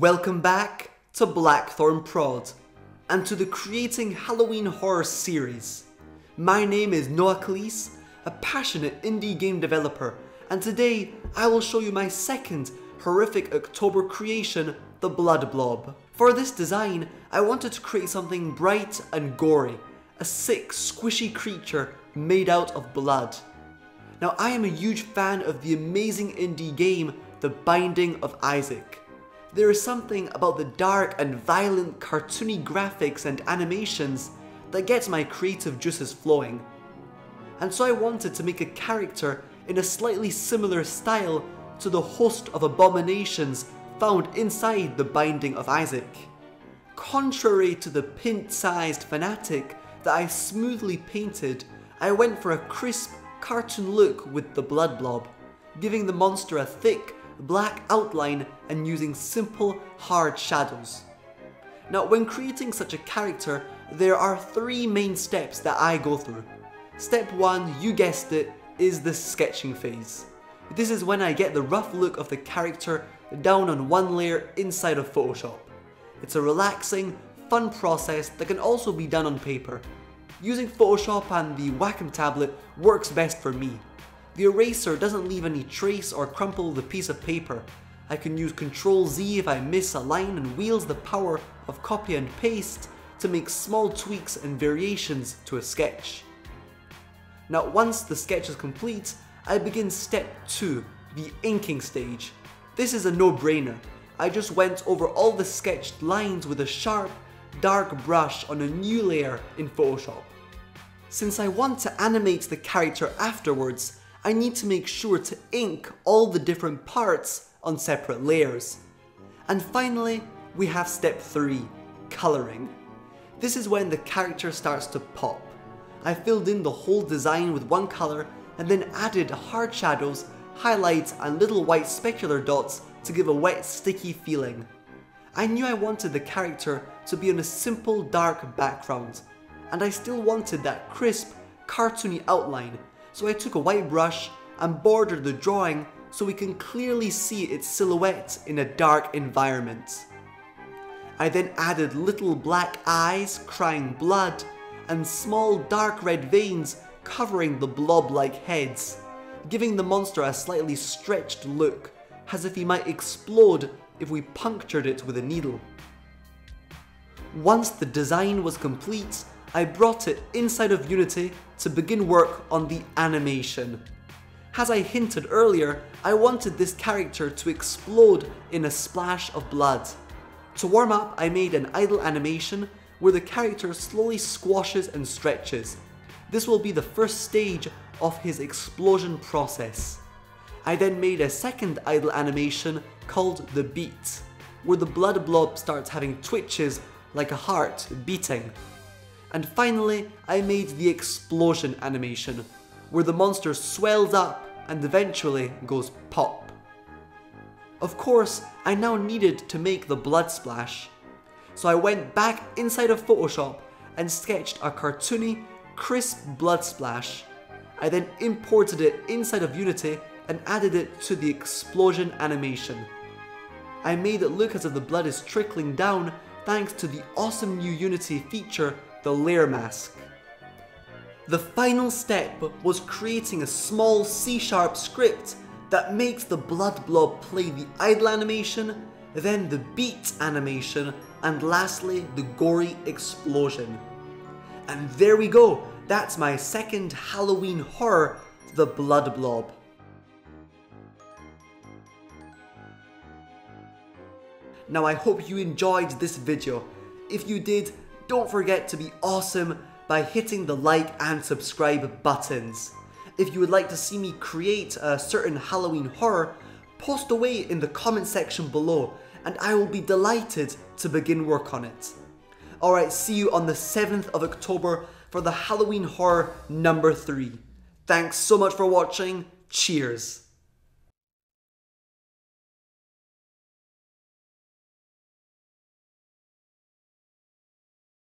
Welcome back to Blackthorn Prod and to the Creating Halloween Horror series. My name is Noa Calice, a passionate indie game developer, and today I will show you my second horrific October creation, the Blood Blob. For this design, I wanted to create something bright and gory, a sick, squishy creature made out of blood. Now I am a huge fan of the amazing indie game, The Binding of Isaac. There is something about the dark and violent cartoony graphics and animations that gets my creative juices flowing. And so I wanted to make a character in a slightly similar style to the host of abominations found inside the Binding of Isaac. Contrary to the pint-sized fanatic that I smoothly painted, I went for a crisp cartoon look with the blood blob, giving the monster a thick, black outline and using simple, hard shadows. Now, when creating such a character, there are three main steps that I go through. Step 1, you guessed it, is the sketching phase. This is when I get the rough look of the character down on one layer inside of Photoshop. It's a relaxing, fun process that can also be done on paper. Using Photoshop and the Wacom tablet works best for me, the eraser doesn't leave any trace or crumple the piece of paper. I can use Ctrl Z if I miss a line and wields the power of copy and paste to make small tweaks and variations to a sketch. Now once the sketch is complete, I begin step 2, the inking stage. This is a no-brainer. I just went over all the sketched lines with a sharp, dark brush on a new layer in Photoshop. Since I want to animate the character afterwards, I need to make sure to ink all the different parts on separate layers. And finally, we have step 3, colouring. This is when the character starts to pop. I filled in the whole design with one colour and then added hard shadows, highlights and little white specular dots to give a wet sticky feeling. I knew I wanted the character to be on a simple dark background, and I still wanted that crisp, cartoony outline so I took a white brush and bordered the drawing so we can clearly see its silhouette in a dark environment. I then added little black eyes crying blood and small dark red veins covering the blob-like heads, giving the monster a slightly stretched look, as if he might explode if we punctured it with a needle. Once the design was complete, I brought it inside of Unity to begin work on the animation. As I hinted earlier, I wanted this character to explode in a splash of blood. To warm up, I made an idle animation where the character slowly squashes and stretches. This will be the first stage of his explosion process. I then made a second idle animation called the beat, where the blood blob starts having twitches like a heart beating. And finally, I made the explosion animation, where the monster swells up and eventually goes pop. Of course, I now needed to make the blood splash, so I went back inside of Photoshop and sketched a cartoony, crisp blood splash. I then imported it inside of Unity and added it to the explosion animation. I made it look as if the blood is trickling down thanks to the awesome new Unity feature the layer mask. The final step was creating a small C-sharp script that makes the blood blob play the idle animation, then the beat animation, and lastly the gory explosion. And there we go, that's my second Halloween horror, the blood blob. Now I hope you enjoyed this video. If you did, don't forget to be awesome by hitting the like and subscribe buttons. If you would like to see me create a certain Halloween horror, post away in the comment section below and I will be delighted to begin work on it. Alright, see you on the 7th of October for the Halloween horror number 3. Thanks so much for watching, cheers!